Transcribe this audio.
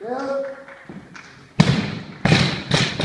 Eu